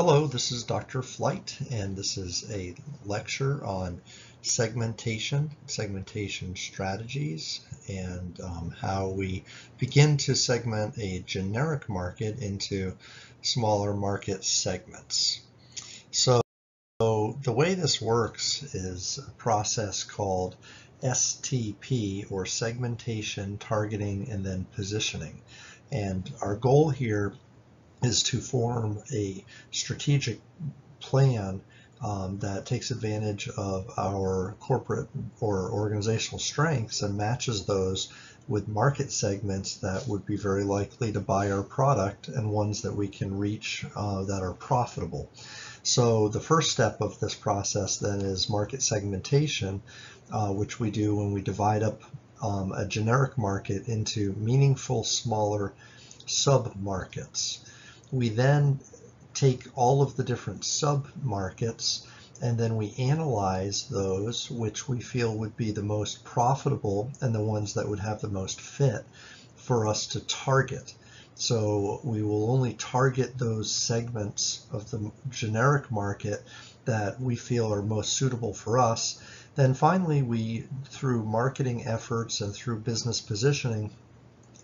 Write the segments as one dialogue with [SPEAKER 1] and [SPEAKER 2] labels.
[SPEAKER 1] Hello, this is Dr. Flight, and this is a lecture on segmentation, segmentation strategies, and um, how we begin to segment a generic market into smaller market segments. So, so the way this works is a process called STP, or segmentation, targeting, and then positioning. And our goal here is to form a strategic plan um, that takes advantage of our corporate or organizational strengths and matches those with market segments that would be very likely to buy our product and ones that we can reach uh, that are profitable. So the first step of this process then is market segmentation, uh, which we do when we divide up um, a generic market into meaningful smaller sub-markets. We then take all of the different sub-markets and then we analyze those which we feel would be the most profitable and the ones that would have the most fit for us to target. So we will only target those segments of the generic market that we feel are most suitable for us. Then finally, we, through marketing efforts and through business positioning,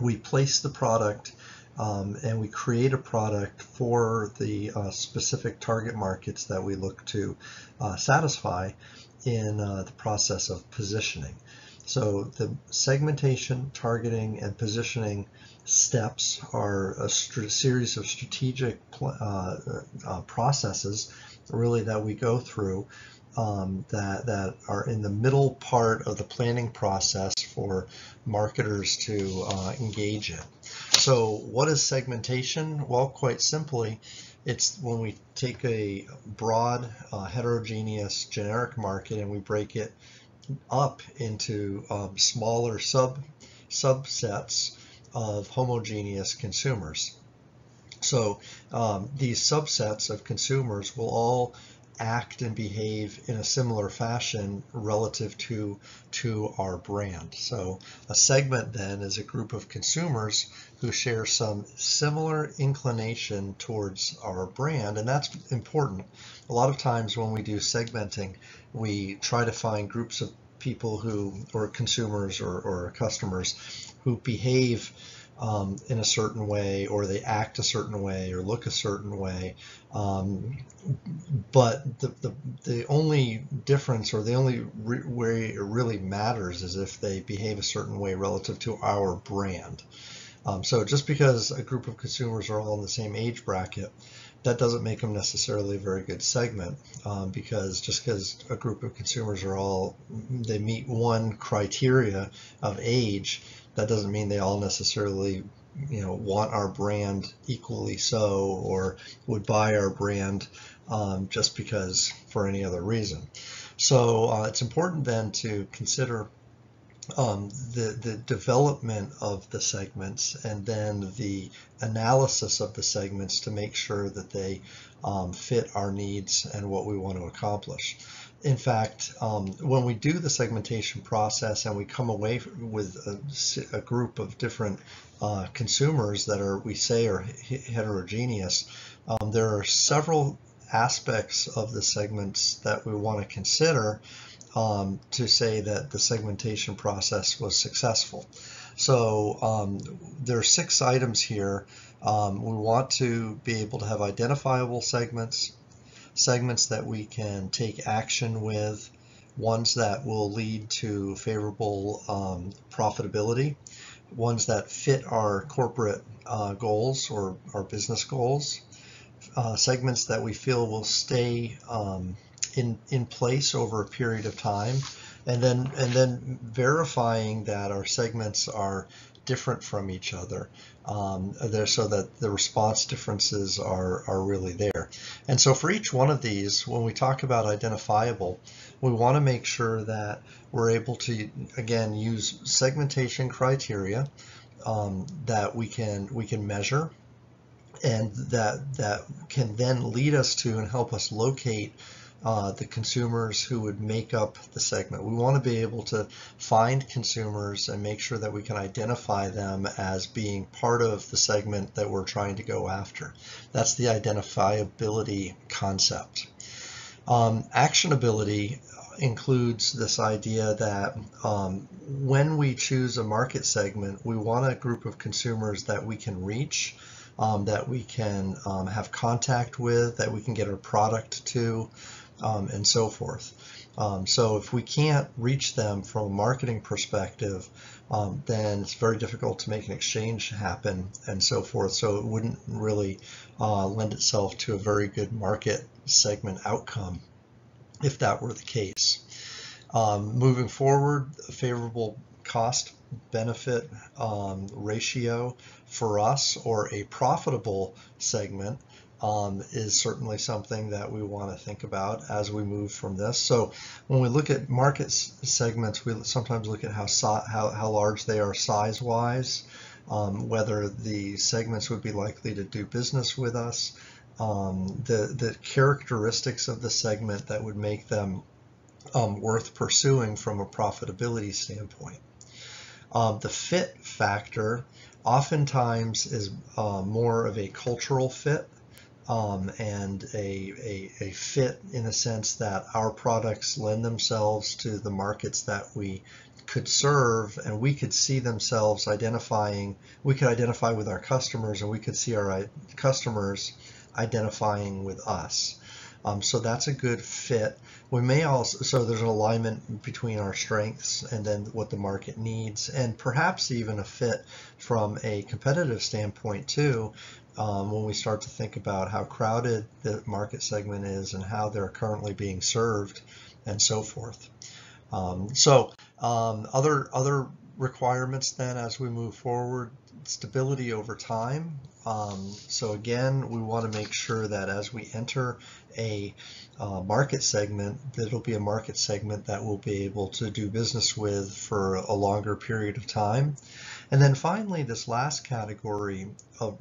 [SPEAKER 1] we place the product um, and we create a product for the uh, specific target markets that we look to uh, satisfy in uh, the process of positioning. So the segmentation, targeting, and positioning steps are a series of strategic uh, uh, processes really that we go through um, that, that are in the middle part of the planning process for marketers to uh, engage in. So what is segmentation? Well, quite simply, it's when we take a broad, uh, heterogeneous, generic market and we break it up into um, smaller sub subsets of homogeneous consumers. So um, these subsets of consumers will all act and behave in a similar fashion relative to to our brand. So a segment then is a group of consumers who share some similar inclination towards our brand and that's important. A lot of times when we do segmenting we try to find groups of people who or consumers or, or customers who behave um, in a certain way or they act a certain way or look a certain way. Um, but the, the, the only difference or the only re way it really matters is if they behave a certain way relative to our brand. Um, so just because a group of consumers are all in the same age bracket, that doesn't make them necessarily a very good segment um, because just because a group of consumers are all, they meet one criteria of age that doesn't mean they all necessarily you know want our brand equally so or would buy our brand um, just because for any other reason. So uh, it's important then to consider um, the, the development of the segments and then the analysis of the segments to make sure that they um, fit our needs and what we want to accomplish in fact, um, when we do the segmentation process and we come away with a, a group of different uh, consumers that are, we say, are heterogeneous, um, there are several aspects of the segments that we want to consider um, to say that the segmentation process was successful. So um, there are six items here. Um, we want to be able to have identifiable segments, segments that we can take action with, ones that will lead to favorable um, profitability, ones that fit our corporate uh, goals or our business goals, uh, segments that we feel will stay um, in, in place over a period of time, and then and then verifying that our segments are different from each other um, there so that the response differences are, are really there. And so for each one of these, when we talk about identifiable, we want to make sure that we're able to, again, use segmentation criteria um, that we can, we can measure and that, that can then lead us to and help us locate uh, the consumers who would make up the segment. We want to be able to find consumers and make sure that we can identify them as being part of the segment that we're trying to go after. That's the identifiability concept. Um, actionability includes this idea that um, when we choose a market segment, we want a group of consumers that we can reach, um, that we can um, have contact with, that we can get our product to, um, and so forth. Um, so if we can't reach them from a marketing perspective, um, then it's very difficult to make an exchange happen and so forth. So it wouldn't really uh, lend itself to a very good market segment outcome if that were the case. Um, moving forward, a favorable cost benefit um, ratio for us or a profitable segment um, is certainly something that we want to think about as we move from this. So when we look at market segments, we sometimes look at how, how, how large they are size-wise, um, whether the segments would be likely to do business with us, um, the, the characteristics of the segment that would make them um, worth pursuing from a profitability standpoint. Um, the fit factor oftentimes is uh, more of a cultural fit um, and a, a, a, fit in a sense that our products lend themselves to the markets that we could serve and we could see themselves identifying, we could identify with our customers and we could see our customers identifying with us. Um, so that's a good fit. We may also, so there's an alignment between our strengths and then what the market needs, and perhaps even a fit from a competitive standpoint too, um, when we start to think about how crowded the market segment is and how they're currently being served and so forth. Um, so um, other other requirements then as we move forward stability over time. Um, so again, we want to make sure that as we enter a uh, market segment, that it'll be a market segment that we'll be able to do business with for a longer period of time. And then finally, this last category, of,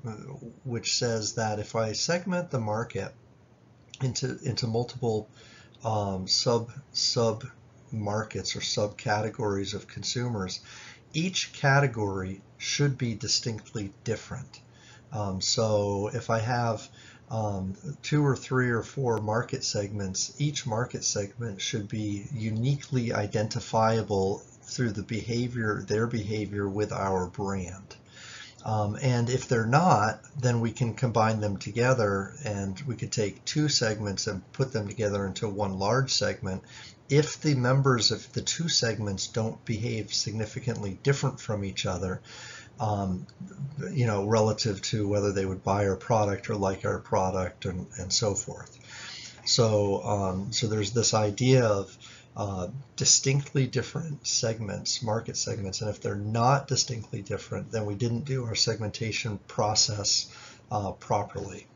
[SPEAKER 1] which says that if I segment the market into, into multiple um, sub sub markets or subcategories of consumers, each category should be distinctly different. Um, so if I have um, two or three or four market segments, each market segment should be uniquely identifiable through the behavior, their behavior with our brand. Um, and if they're not, then we can combine them together and we could take two segments and put them together into one large segment if the members of the two segments don't behave significantly different from each other, um, you know, relative to whether they would buy our product or like our product and, and so forth. So, um, so there's this idea of uh, distinctly different segments, market segments, and if they're not distinctly different, then we didn't do our segmentation process uh, properly.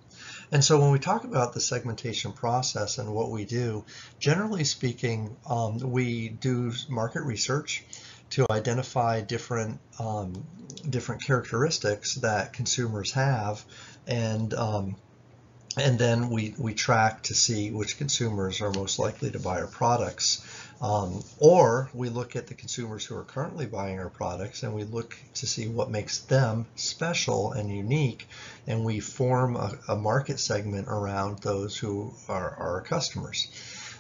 [SPEAKER 1] And so when we talk about the segmentation process and what we do, generally speaking, um, we do market research to identify different um, different characteristics that consumers have and um, and then we, we track to see which consumers are most likely to buy our products. Um, or we look at the consumers who are currently buying our products and we look to see what makes them special and unique and we form a, a market segment around those who are, are our customers.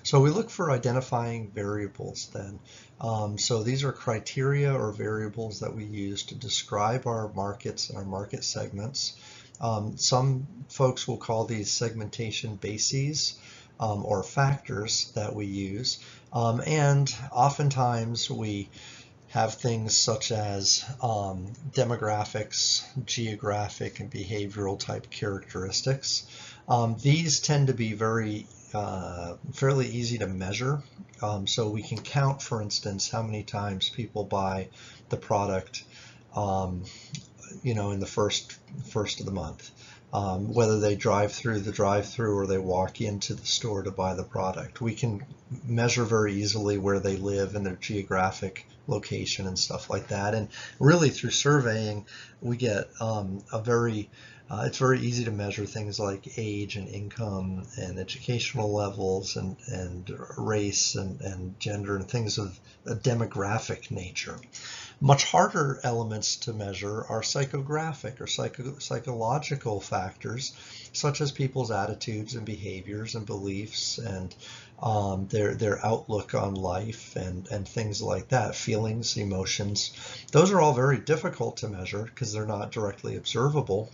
[SPEAKER 1] So we look for identifying variables then. Um, so these are criteria or variables that we use to describe our markets and our market segments. Um, some folks will call these segmentation bases um, or factors that we use. Um, and oftentimes we have things such as um, demographics, geographic, and behavioral type characteristics. Um, these tend to be very uh, fairly easy to measure. Um, so we can count, for instance, how many times people buy the product, um, you know, in the first first of the month um, whether they drive through the drive-through or they walk into the store to buy the product. We can measure very easily where they live and their geographic location and stuff like that. And really through surveying, we get um, a very Uh, it's very easy to measure things like age and income and educational levels and, and race and, and gender and things of a demographic nature. Much harder elements to measure are psychographic or psycho psychological factors, such as people's attitudes and behaviors and beliefs and um, their their outlook on life and and things like that, feelings, emotions. Those are all very difficult to measure because they're not directly observable.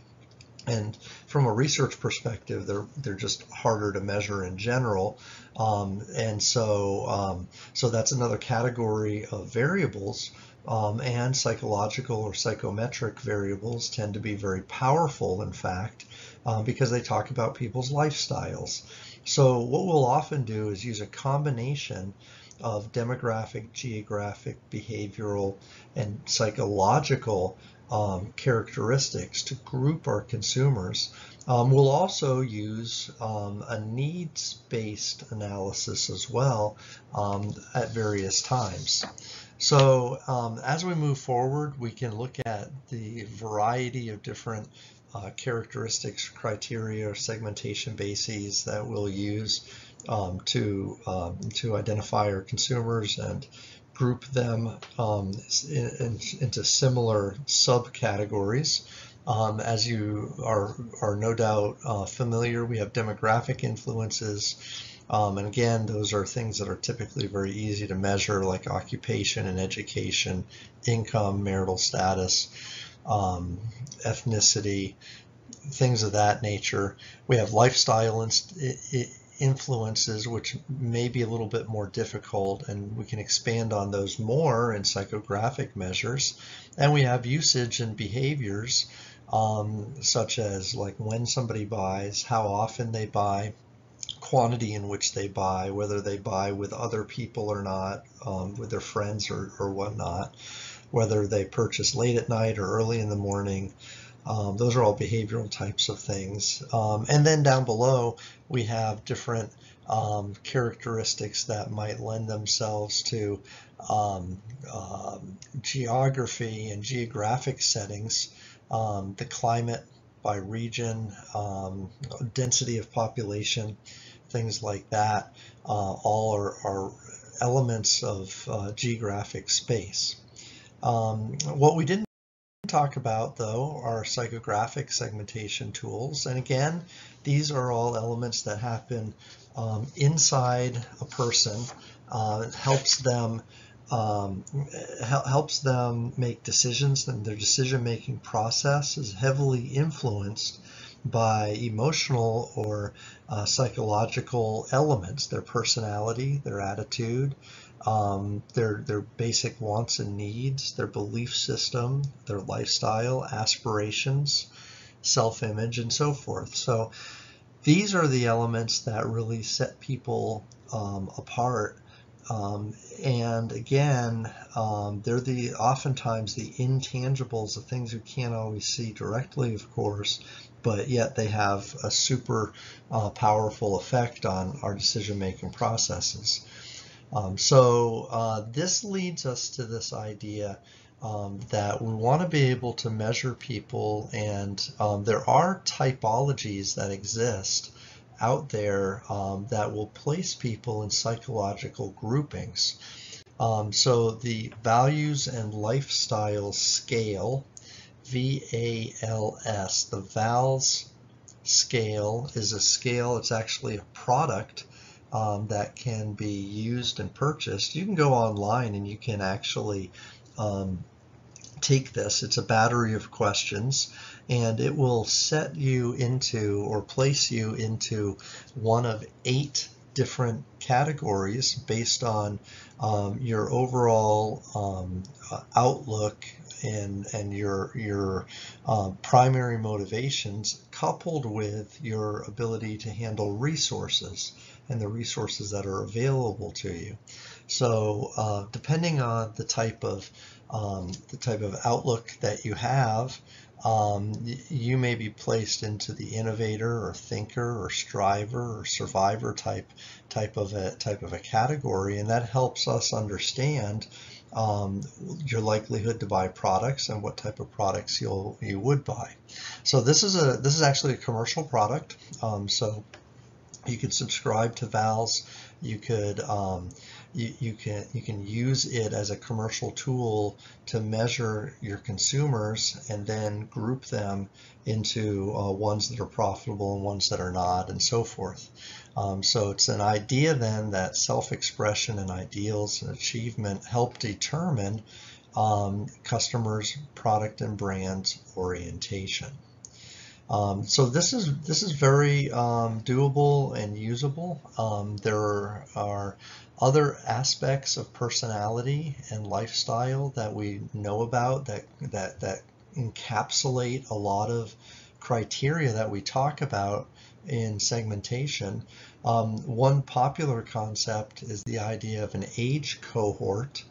[SPEAKER 1] And from a research perspective, they're they're just harder to measure in general. Um, and so um, so that's another category of variables um, and psychological or psychometric variables tend to be very powerful, in fact, uh, because they talk about people's lifestyles. So what we'll often do is use a combination of demographic, geographic, behavioral, and psychological um, characteristics to group our consumers. Um, we'll also use um, a needs-based analysis as well um, at various times. So um, as we move forward, we can look at the variety of different uh, characteristics, criteria, segmentation bases that we'll use um, to, um, to identify our consumers and group them um, in, in, into similar subcategories. Um, as you are, are no doubt uh, familiar, we have demographic influences, um, and again, those are things that are typically very easy to measure, like occupation and education, income, marital status, um, ethnicity, things of that nature. We have lifestyle influences, which may be a little bit more difficult, and we can expand on those more in psychographic measures. And we have usage and behaviors, um, such as like when somebody buys, how often they buy, quantity in which they buy, whether they buy with other people or not, um, with their friends or, or whatnot, whether they purchase late at night or early in the morning. Um, those are all behavioral types of things. Um, and then down below, we have different um, characteristics that might lend themselves to um, um, geography and geographic settings, um, the climate by region, density of population, things like that, uh, all are, are, elements of uh, geographic space. Um, what we didn't talk about though are psychographic segmentation tools and again these are all elements that happen um, inside a person uh, it helps them um, helps them make decisions and their decision making process is heavily influenced by emotional or uh, psychological elements, their personality, their attitude, um, their, their basic wants and needs, their belief system, their lifestyle, aspirations, self-image, and so forth. So these are the elements that really set people um, apart um, and again, um, they're the oftentimes the intangibles, the things you can't always see directly, of course, but yet they have a super uh, powerful effect on our decision-making processes. Um, so uh, this leads us to this idea um, that we want to be able to measure people and um, there are typologies that exist out there um, that will place people in psychological groupings. Um, so the values and lifestyle scale, VALS, the VALS scale is a scale, it's actually a product um, that can be used and purchased. You can go online and you can actually um, take this. It's a battery of questions and it will set you into or place you into one of eight different categories based on um, your overall um, uh, outlook and and your your uh, primary motivations coupled with your ability to handle resources and the resources that are available to you. So uh, depending on the type of um, the type of outlook that you have, um, you may be placed into the innovator or thinker or striver or survivor type type of a type of a category, and that helps us understand um, your likelihood to buy products and what type of products you'll you would buy. So this is a this is actually a commercial product. Um, so you could subscribe to VALS. You could um, you, you can you can use it as a commercial tool to measure your consumers and then group them into uh, ones that are profitable and ones that are not and so forth. Um, so it's an idea then that self-expression and ideals and achievement help determine um, customers product and brand orientation. Um, so this is this is very um, doable and usable. Um, there are other aspects of personality and lifestyle that we know about that that that encapsulate a lot of criteria that we talk about in segmentation. Um, one popular concept is the idea of an age cohort.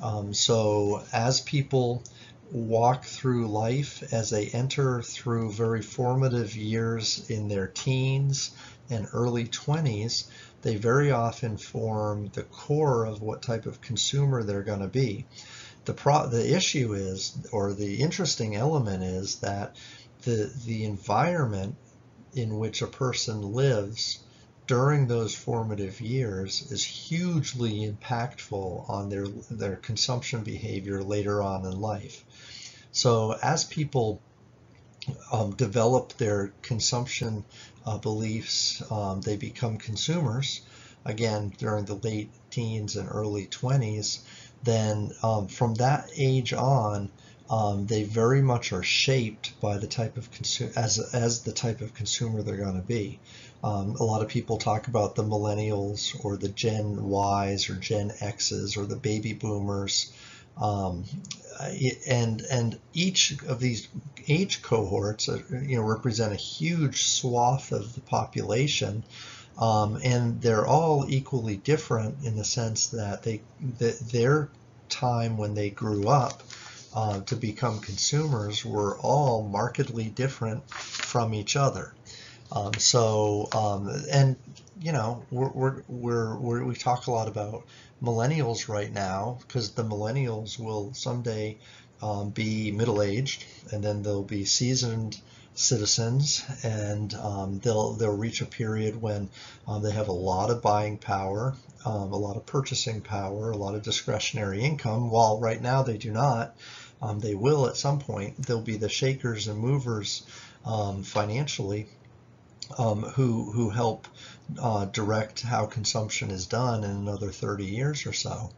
[SPEAKER 1] Um, so as people walk through life as they enter through very formative years in their teens and early 20s, they very often form the core of what type of consumer they're going to be. The, pro- the issue is, or the interesting element is that the, the environment in which a person lives during those formative years is hugely impactful on their, their consumption behavior later on in life. So as people um, develop their consumption uh, beliefs, um, they become consumers, again, during the late teens and early 20s, then um, from that age on, um, they very much are shaped by the type of consumer as as the type of consumer they're going to be. Um, a lot of people talk about the millennials or the Gen Ys or Gen X's or the baby boomers. Um, and and each of these age cohorts, uh, you know, represent a huge swath of the population, um, and they're all equally different in the sense that they that their time when they grew up uh, to become consumers were all markedly different from each other. Um, so um, and you know we're, we're, we're, we talk a lot about millennials right now because the millennials will someday um, be middle-aged and then they'll be seasoned citizens and um, they'll they'll reach a period when um, they have a lot of buying power um, a lot of purchasing power a lot of discretionary income. While right now they do not um, they will at some point. They'll be the shakers and movers um, financially um, who who help uh, direct how consumption is done in another 30 years or so.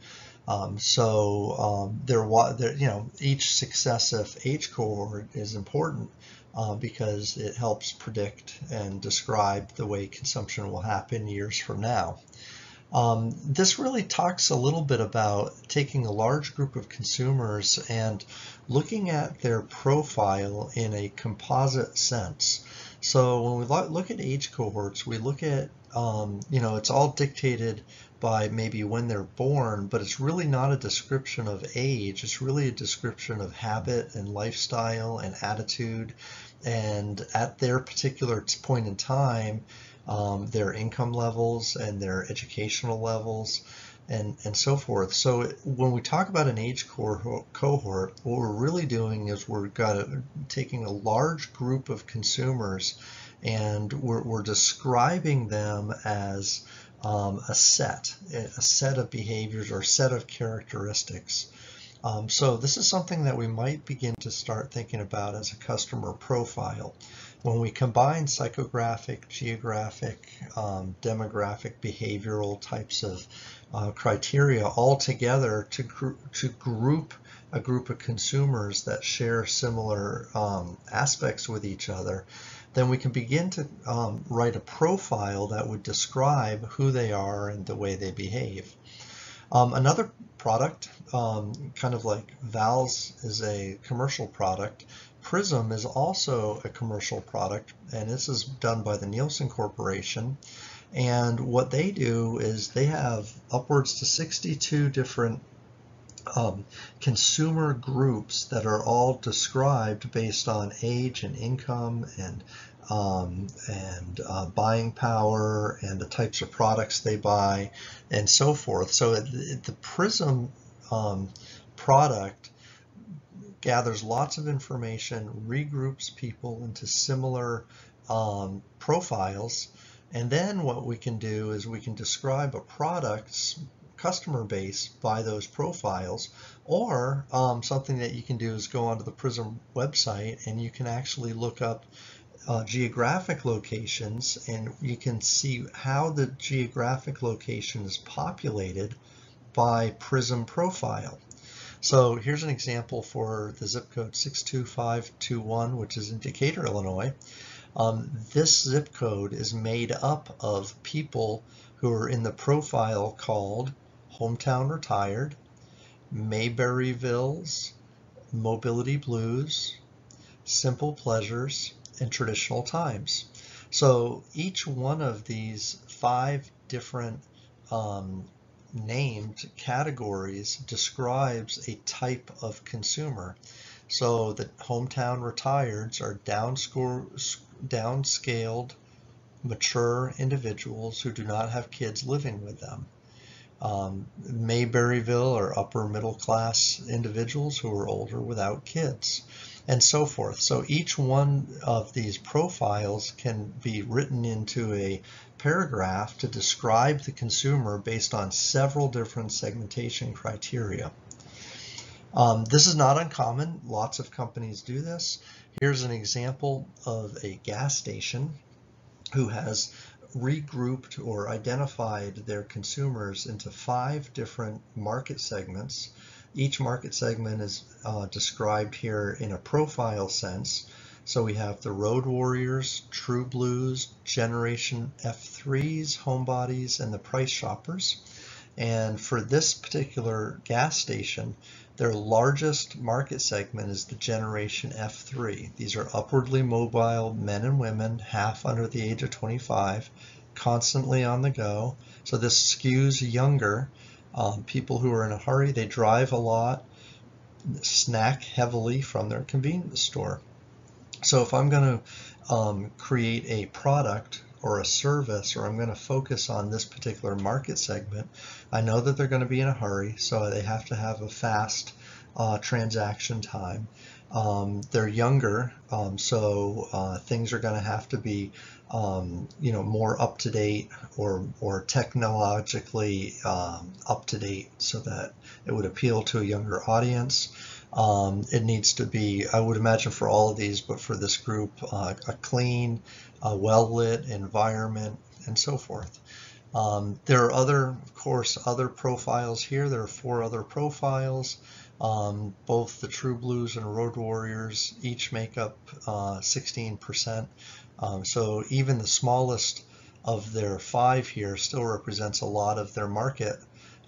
[SPEAKER 1] Um, so um, there, there, you know, each successive age cohort is important uh, because it helps predict and describe the way consumption will happen years from now. Um, this really talks a little bit about taking a large group of consumers and looking at their profile in a composite sense. So when we look at age cohorts, we look at, um, you know, it's all dictated by maybe when they're born, but it's really not a description of age. It's really a description of habit and lifestyle and attitude. And at their particular point in time, um, their income levels and their educational levels and, and so forth. So when we talk about an age cohort, what we're really doing is we're got a, taking a large group of consumers and we're, we're describing them as um, a set, a set of behaviors or set of characteristics. Um, so this is something that we might begin to start thinking about as a customer profile. When we combine psychographic, geographic, um, demographic, behavioral types of uh, criteria all together to, gr to group a group of consumers that share similar um, aspects with each other, then we can begin to um, write a profile that would describe who they are and the way they behave. Um, another product, um, kind of like VALS is a commercial product, PRIZM is also a commercial product, and this is done by the Nielsen Corporation. And what they do is they have upwards to 62 different um, consumer groups that are all described based on age and income and um, and uh, buying power and the types of products they buy and so forth. So the PRIZM um, product gathers lots of information, regroups people into similar um, profiles, and then what we can do is we can describe a product's customer base by those profiles, or um, something that you can do is go onto the PRIZM website and you can actually look up uh, geographic locations and you can see how the geographic location is populated by PRIZM profile. So here's an example for the zip code 62521, which is in Decatur, Illinois. Um, this zip code is made up of people who are in the profile called Hometown Retired, Mayberryvilles, Mobility Blues, Simple Pleasures, and Traditional Times. So each one of these five different um, named categories describes a type of consumer. So the hometown retireds are downscaled, mature individuals who do not have kids living with them. Um, Mayberryville are upper middle class individuals who are older without kids and so forth. So each one of these profiles can be written into a paragraph to describe the consumer based on several different segmentation criteria. Um, this is not uncommon. Lots of companies do this. Here's an example of a gas station who has regrouped or identified their consumers into five different market segments each market segment is uh, described here in a profile sense. So we have the Road Warriors, True Blues, Generation F3s, Homebodies, and the Price Shoppers. And for this particular gas station, their largest market segment is the Generation F3. These are upwardly mobile men and women, half under the age of 25, constantly on the go. So this skews younger um, people who are in a hurry, they drive a lot, snack heavily from their convenience store. So if I'm going to um, create a product or a service, or I'm going to focus on this particular market segment, I know that they're going to be in a hurry, so they have to have a fast uh, transaction time. Um, they're younger, um, so uh, things are going to have to be, um, you know, more up to date or or technologically um, up to date, so that it would appeal to a younger audience. Um, it needs to be, I would imagine, for all of these, but for this group, uh, a clean, a well lit environment, and so forth. Um, there are other, of course, other profiles here. There are four other profiles. Um, both the True Blues and Road Warriors each make up uh, 16%. Um, so even the smallest of their five here still represents a lot of their market.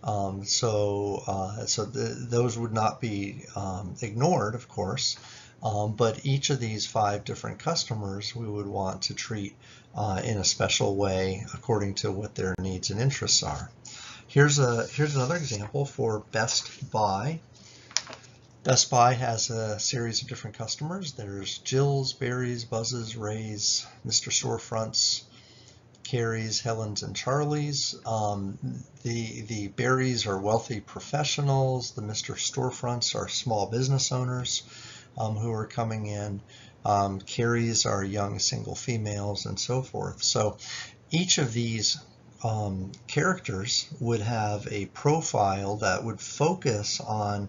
[SPEAKER 1] Um, so uh, so those would not be um, ignored, of course. Um, but each of these five different customers we would want to treat uh, in a special way according to what their needs and interests are. Here's a here's another example for Best Buy. Best Buy has a series of different customers. There's Jill's, Barry's, Buzz's, Ray's, Mr. Storefronts, Carrie's, Helen's, and Charlie's. Um, the, the Barry's are wealthy professionals. The Mr. Storefronts are small business owners um, who are coming in. Um, Carrie's are young single females and so forth. So each of these um, characters would have a profile that would focus on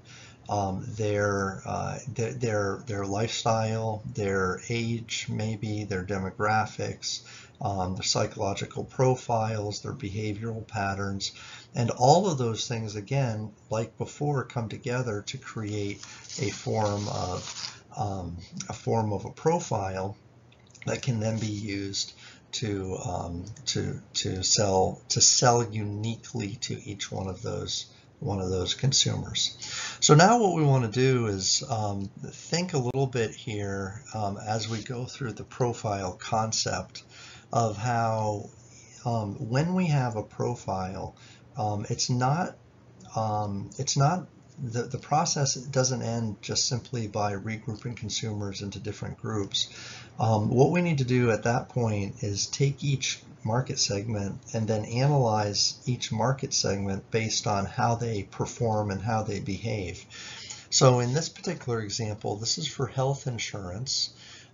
[SPEAKER 1] um, their, uh, their, their lifestyle, their age, maybe their demographics, um, their psychological profiles, their behavioral patterns, and all of those things, again, like before, come together to create a form of um, a form of a profile that can then be used to um, to to sell to sell uniquely to each one of those one of those consumers. So now what we want to do is um, think a little bit here um, as we go through the profile concept of how um, when we have a profile, um, it's not um, it's not the, the process doesn't end just simply by regrouping consumers into different groups. Um, what we need to do at that point is take each market segment and then analyze each market segment based on how they perform and how they behave. So in this particular example, this is for health insurance.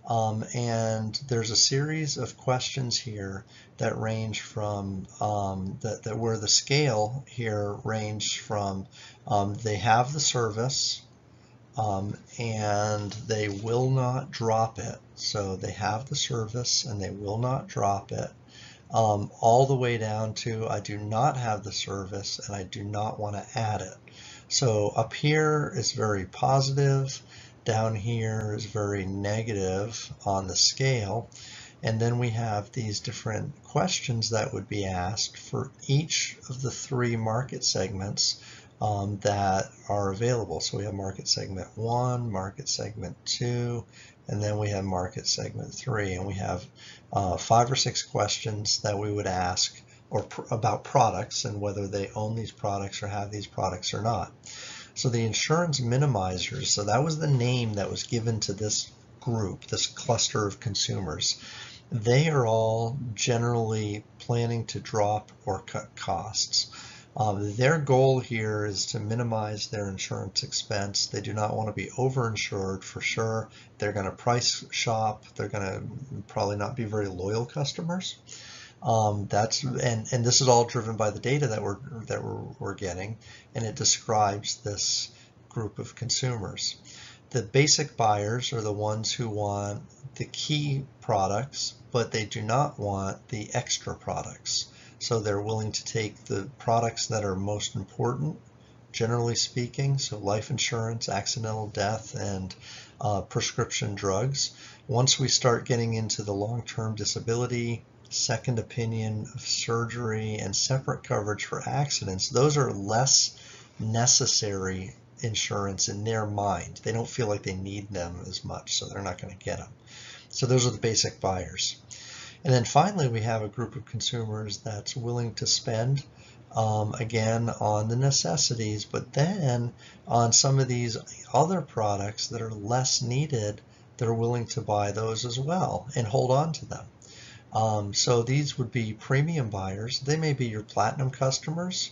[SPEAKER 1] Um, and there's a series of questions here that range from um, that, that where the scale here range from um, they have the service um, and they will not drop it. So they have the service and they will not drop it. Um, all the way down to I do not have the service and I do not want to add it. So up here is very positive down here is very negative on the scale. And then we have these different questions that would be asked for each of the three market segments um, that are available. So we have market segment one, market segment two, and then we have market segment three. And we have uh, five or six questions that we would ask or pr about products and whether they own these products or have these products or not. So the insurance minimizers, so that was the name that was given to this group, this cluster of consumers. They are all generally planning to drop or cut costs. Um, their goal here is to minimize their insurance expense. They do not want to be overinsured for sure. They're going to price shop. They're going to probably not be very loyal customers. Um, that's and and this is all driven by the data that we're that we're, we're getting, and it describes this group of consumers. The basic buyers are the ones who want the key products, but they do not want the extra products. So they're willing to take the products that are most important, generally speaking, so life insurance, accidental death, and uh, prescription drugs. Once we start getting into the long-term disability, second opinion of surgery, and separate coverage for accidents, those are less necessary insurance in their mind. They don't feel like they need them as much, so they're not going to get them. So those are the basic buyers. And then finally, we have a group of consumers that's willing to spend um, again on the necessities, but then on some of these other products that are less needed, they're willing to buy those as well and hold on to them. Um, so these would be premium buyers. They may be your platinum customers,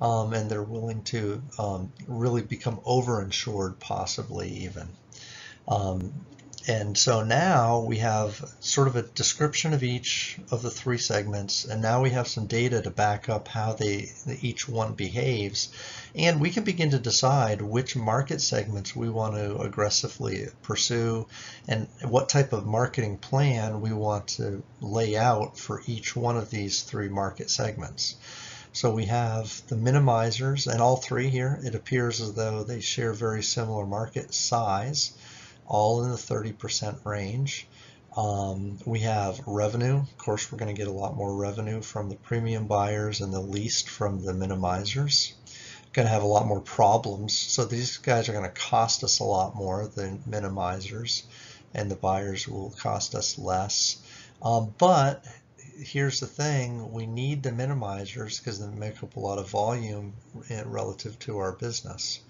[SPEAKER 1] um, and they're willing to um, really become overinsured, possibly even. And so now we have sort of a description of each of the three segments, and now we have some data to back up how they each one behaves. And we can begin to decide which market segments we want to aggressively pursue and what type of marketing plan we want to lay out for each one of these three market segments. So we have the minimizers and all three here. It appears as though they share very similar market size all in the 30% range. Um, we have revenue. Of course, we're going to get a lot more revenue from the premium buyers and the least from the minimizers. Going to have a lot more problems. So these guys are going to cost us a lot more than minimizers, and the buyers will cost us less. Um, but here's the thing, we need the minimizers because they make up a lot of volume relative to our business.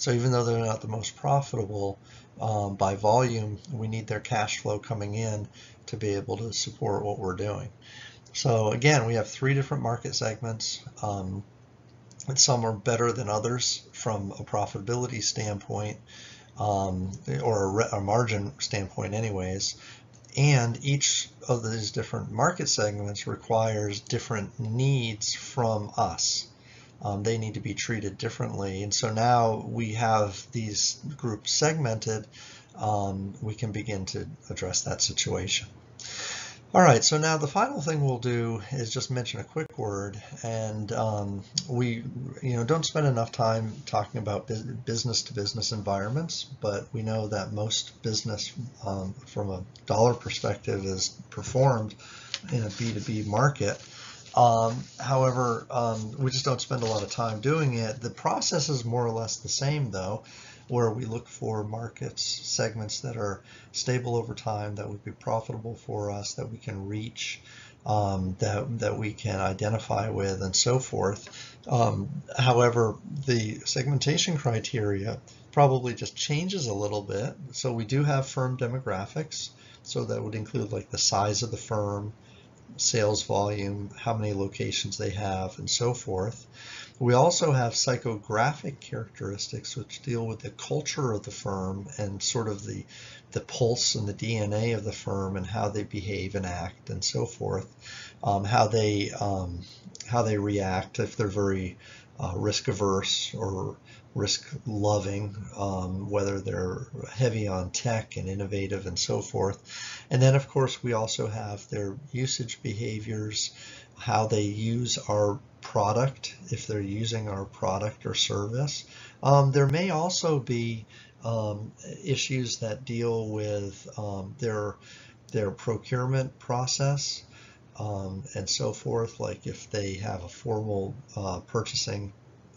[SPEAKER 1] So even though they're not the most profitable um, by volume, we need their cash flow coming in to be able to support what we're doing. So again, we have three different market segments. Um, and some are better than others from a profitability standpoint um, or a, a margin standpoint anyways. And each of these different market segments requires different needs from us. Um, they need to be treated differently. And so now we have these groups segmented. Um, we can begin to address that situation. All right, so now the final thing we'll do is just mention a quick word, and um, we, you know, don't spend enough time talking about business-to-business -business environments, but we know that most business, um, from a dollar perspective, is performed in a B2B market. Um, however, um, we just don't spend a lot of time doing it. The process is more or less the same, though, where we look for markets, segments that are stable over time, that would be profitable for us, that we can reach, um, that, that we can identify with and so forth. Um, however, the segmentation criteria probably just changes a little bit. So we do have firm demographics. So that would include like the size of the firm, sales volume, how many locations they have, and so forth. We also have psychographic characteristics which deal with the culture of the firm and sort of the, the pulse and the DNA of the firm and how they behave and act and so forth, um, how they um, how they react if they're very uh, risk averse or risk loving, um, whether they're heavy on tech and innovative and so forth. And then, of course, we also have their usage behaviors, how they use our product, if they're using our product or service. Um, there may also be um, issues that deal with um, their their procurement process um, and so forth, like if they have a formal uh, purchasing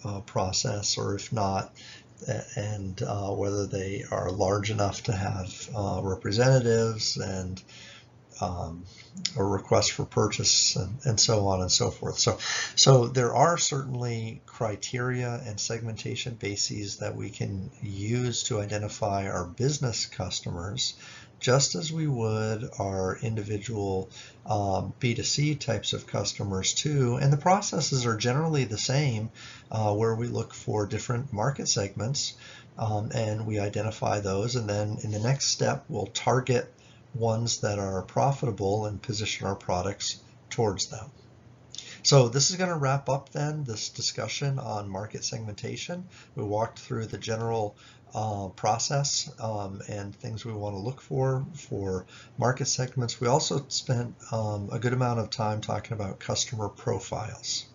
[SPEAKER 1] uh, process or if not, and uh, whether they are large enough to have uh, representatives and um, a request for purchase and, and, so on and so forth. So, so there are certainly criteria and segmentation bases that we can use to identify our business customers just as we would our individual um, B2C types of customers too. And the processes are generally the same uh, where we look for different market segments um, and we identify those. And then in the next step, we'll target ones that are profitable and position our products towards them. So this is going to wrap up then this discussion on market segmentation. We walked through the general uh, process um, and things we want to look for for market segments. We also spent um, a good amount of time talking about customer profiles.